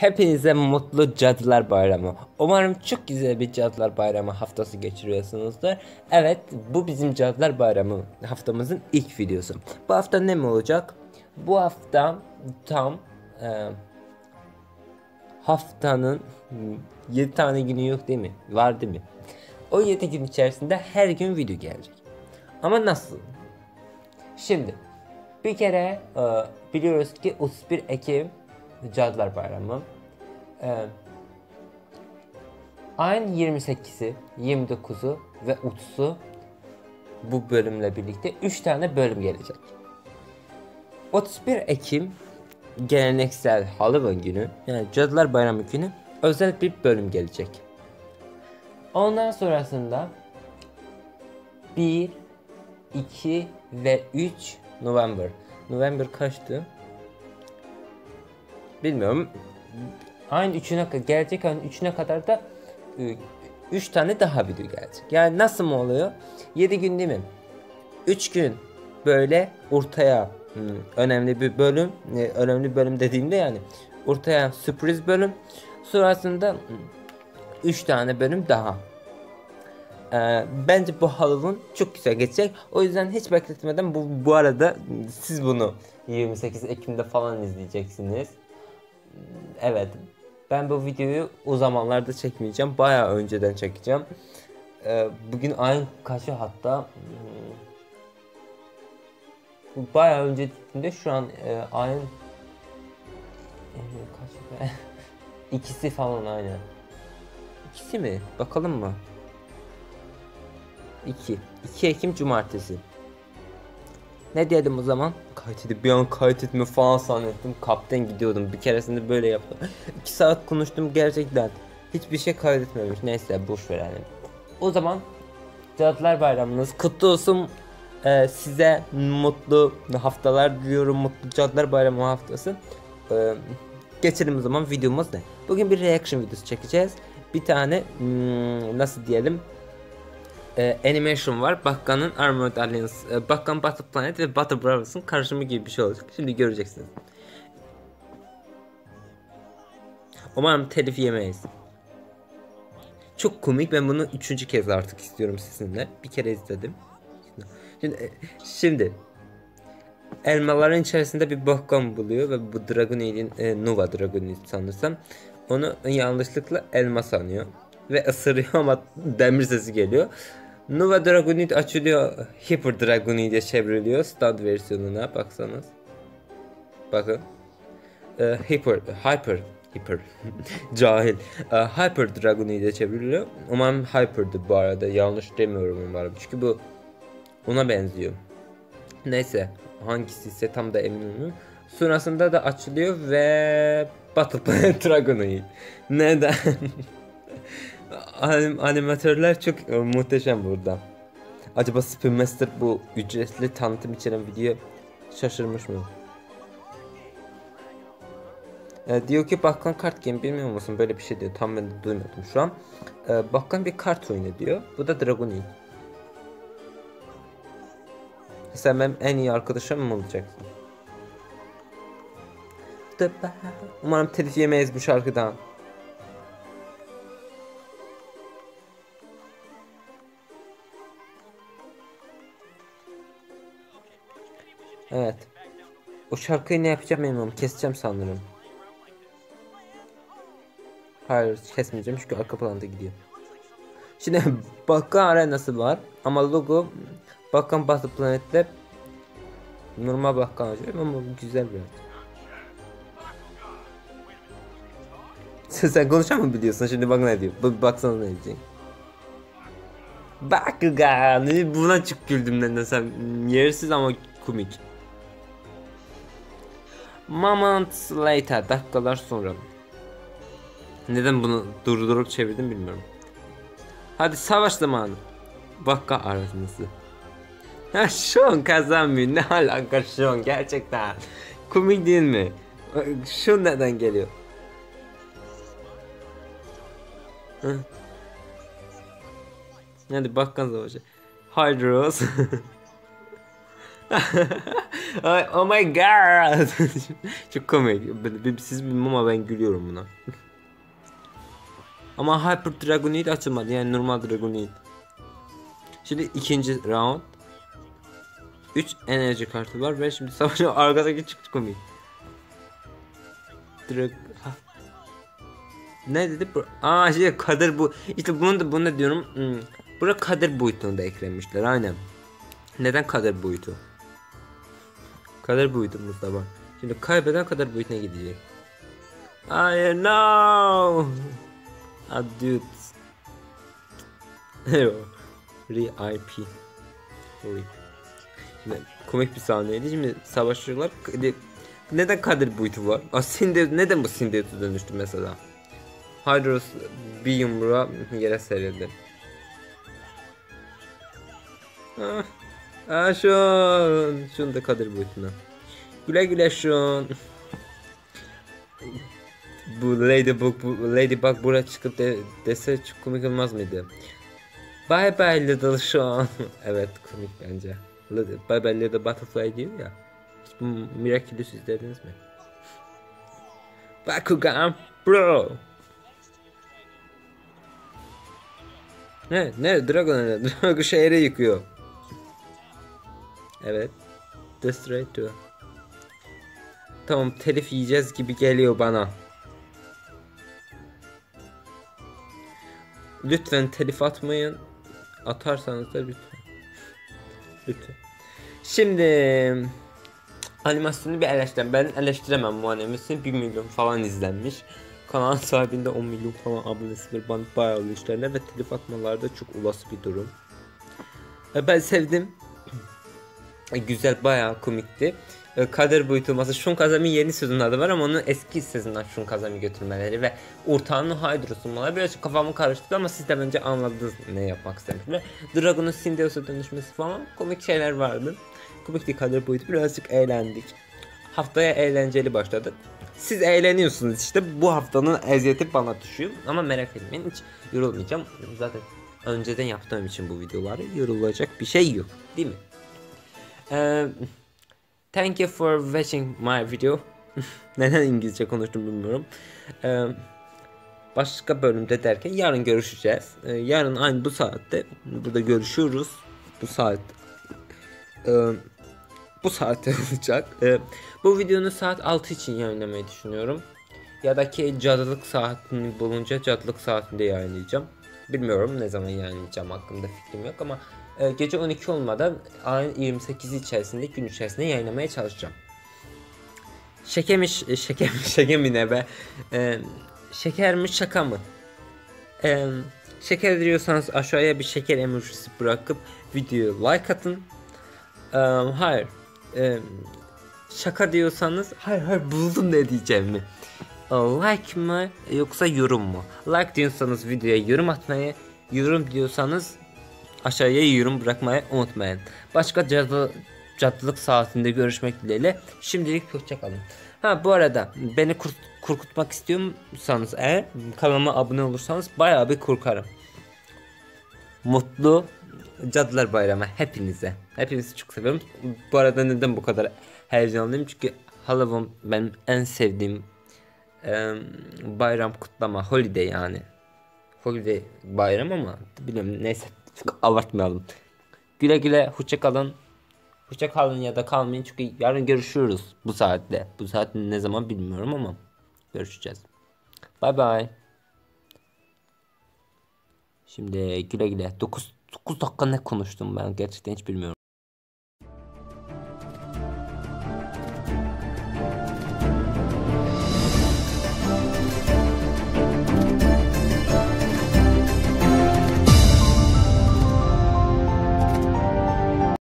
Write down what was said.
Hepinize mutlu Cadılar Bayramı. Umarım çok güzel bir Cadılar Bayramı haftası geçiriyorsunuzdur. Evet, bu bizim Cadılar Bayramı haftamızın ilk videosu. Bu hafta ne mi olacak? Bu hafta tam e, haftanın 7 tane günü yok değil mi? Var değil mi? O 7 gün içerisinde her gün video gelecek. Ama nasıl? Şimdi bir kere e, biliyoruz ki 31 Ekim Cadılar Bayramı. E, ayın 28'i, 29'u ve 30'u bu bölümle birlikte 3 tane bölüm gelecek. 31 Ekim geleneksel Halloween günü yani Cadılar Bayramı günü özel bir bölüm gelecek. Ondan sonrasında 1, 2 ve 3 November. November kaçtı? Bilmiyorum. Aynı 3'üne gelecek ayın 3'üne kadar da 3 tane daha video gelecek. Yani nasıl mı oluyor? 7 gün değil mi? 3 gün böyle ortaya önemli bir bölüm, e, önemli bölüm dediğimde yani ortaya sürpriz bölüm. Sonrasında 3 tane bölüm daha. Ee, bence bu Halloween çok güzel geçecek. O yüzden hiç bekletmeden bu bu arada siz bunu 28 Ekim'de falan izleyeceksiniz. Evet. Ben bu videoyu o zamanlarda çekmeyeceğim. Bayağı önceden çekeceğim. Ee, bugün ayın kaçı hatta hmm, bayağı önce de şu an e, ayın e, kaç be? İkisi falan aynen. İkisi mi? Bakalım mı? 2. 2 Ekim Cumartesi. Ne dedim o zaman? Kaydedip bir an kaydetme falan zannettim. Kapten gidiyordum. Bir keresinde böyle yaptım. 2 saat konuştum gerçekten. Hiçbir şey kaydetmemiş. Neyse boş verelim. O zaman Cadılar Bayramınız kutlu olsun. Ee, size mutlu haftalar diliyorum. Mutlu Cadılar Bayramı haftası. Ee, geçelim o zaman videomuz ne? Bugün bir reaction videosu çekeceğiz. Bir tane hmm, nasıl diyelim e, animation var. Bakkan'ın Armored Alliance, e, Bakkan Battle Planet ve Battle Brothers'ın karışımı gibi bir şey olacak. Şimdi göreceksiniz. Umarım telif yemeyiz. Çok komik. Ben bunu üçüncü kez artık istiyorum sizinle. Bir kere izledim. Şimdi, e, şimdi elmaların içerisinde bir bakkan buluyor ve bu Dragonaid'in e, Nova Dragonaid sanırsam onu yanlışlıkla elma sanıyor ve ısırıyor ama demir sesi geliyor. Nova Dragonid açılıyor. Hyper Dragonid'e çevriliyor. Stud versiyonuna baksanız. Bakın. Ee, hyper, Hyper, Hyper. Cahil. Ee, Hyper Dragonid'e çevriliyor. Umarım Hyper'dı bu arada. Yanlış demiyorum umarım. Çünkü bu ona benziyor. Neyse. Hangisi ise tam da emin olmuyorum. Sonrasında da açılıyor ve Battle Planet Dragonoid. Neden? Anim, animatörler çok e, muhteşem burada. Acaba Spin Master bu ücretli tanıtım içeren video şaşırmış mı? E, diyor ki Bakkan kart game bilmiyor musun? Böyle bir şey diyor. Tam ben de duymadım şu an. E, Bakkan bir kart oyunu diyor. Bu da Dragon Age. Sen benim en iyi arkadaşım mı olacaksın? Umarım telif yemeyiz bu şarkıdan. Evet. O şarkıyı ne yapacağım bilmiyorum. Keseceğim sanırım. Hayır kesmeyeceğim çünkü arka planda gidiyor. Şimdi Balkan arenası var ama logo Balkan Batı Planet'te normal Balkan acıyor ama güzel bir sen, sen konuşan mı biliyorsun şimdi bak ne diyor. Bak, baksana ne diyecek. Bakugan buna çık güldüm neden yersiz ama komik. Moments later dakikalar sonra. Neden bunu durdurup çevirdim bilmiyorum. Hadi savaş zamanı. Bakka arasında. Ha Sean kazanmıyor. Ne alaka Sean gerçekten. Komik değil mi? Şu neden geliyor? Hadi bakkan savaşı. Hydros. Oh my god. Çok komik. Siz bilmem ama ben gülüyorum buna. ama Hyper Dragonite açılmadı yani normal Dragonite. Şimdi ikinci round. 3 enerji kartı var ve şimdi savaşın arkadaki çıktı komik. Drag... Ne dedi? Aa şey kader bu. İşte bunu da bunu da diyorum. Hmm. Buraya kader boyutunu da eklemişler aynen. Neden kader boyutu? Kader boyutumuz da var. Şimdi kaybeden kader boyutuna gidecek. Hayır no. Adut. Hero. R.I.P. Rip. Şimdi komik bir sahneydi. Şimdi savaşçılar neden kader boyutu var? Aa, Cinder, neden bu Cinder'e dönüştü mesela? Hydros bir yumruğa yere serildi. Ah, ah şun. Şun da kader boyutuna. Güle güle şun. bu Ladybug, bu Ladybug buraya çıkıp de, dese çok komik olmaz mıydı? Bye bye little Sean. evet komik bence. Bye bye little butterfly diyor ya. Hiç Miraculous izlediniz mi? Bakugan bro. Ne? Ne? Dragon ne? Dragon şehri yıkıyor. Evet. Destroy to. Tamam telif yiyeceğiz gibi geliyor bana. Lütfen telif atmayın. Atarsanız da lütfen. Lütfen. Şimdi animasyonu bir eleştireyim. Ben eleştiremem bu animasyon. 1 milyon falan izlenmiş. Kanal sahibinde 10 milyon falan abonesi var. Bana bayağı işlerine ve telif atmalarda çok olası bir durum. E, Ben sevdim. E, Güzel bayağı komikti. E, Kader boyutu olması Shun Kazami yeni sezonlarda var ama onun eski sezondan Shun Kazami götürmeleri ve ortağının Hydro sunmaları birazcık kafamı karıştırdı ama siz de bence anladınız ne yapmak istemiş. Ve Dragon'un Syndeos'a dönüşmesi falan komik şeyler vardı. Komikti Kader boyutu birazcık eğlendik. Haftaya eğlenceli başladık. Siz eğleniyorsunuz işte bu haftanın eziyeti bana düşüyor ama merak etmeyin hiç yorulmayacağım. Zaten önceden yaptığım için bu videoları yorulacak bir şey yok değil mi? Thank you for watching my video. Neden İngilizce konuştum bilmiyorum. Eee, başka bölümde derken yarın görüşeceğiz. Eee, yarın aynı bu saatte burada görüşüyoruz. Bu saat eee, bu saatte olacak. Eee, bu videonu saat 6 için yayınlamayı düşünüyorum. Ya da ki cadılık saatini bulunca cadılık saatinde yayınlayacağım. Bilmiyorum ne zaman yayınlayacağım hakkında fikrim yok ama e, gece 12 olmadan ayın 28'i içerisinde gün içerisinde yayınlamaya çalışacağım. Şekemiş, e, şekem, şekem mi ne be? E, şeker mi şaka mı? E, şeker diyorsanız aşağıya bir şeker emojisi bırakıp videoya like atın. E, hayır. E, şaka diyorsanız hayır hayır buldum ne diyeceğimi. Like mı yoksa yorum mu? Like diyorsanız videoya yorum atmayı, yorum diyorsanız aşağıya yorum bırakmayı unutmayın. Başka cadı, cadılık saatinde görüşmek dileğiyle. Şimdilik hoşçakalın. Ha bu arada beni kur- korkutmak istiyorsanız eğer kanalıma abone olursanız bayağı bir korkarım. Mutlu Cadılar Bayramı hepinize. Hepinizi çok seviyorum. Bu arada neden bu kadar heyecanlıyım? Çünkü Halloween benim en sevdiğim em, bayram kutlama. Holiday yani. Holiday bayram ama bilmiyorum neyse çok abartmayalım. Güle güle hoşça kalın. Hoşça kalın ya da kalmayın çünkü yarın görüşürüz bu saatte. Bu saat ne zaman bilmiyorum ama görüşeceğiz. Bay bay. Şimdi güle güle. 9 9 dakika ne konuştum ben gerçekten hiç bilmiyorum.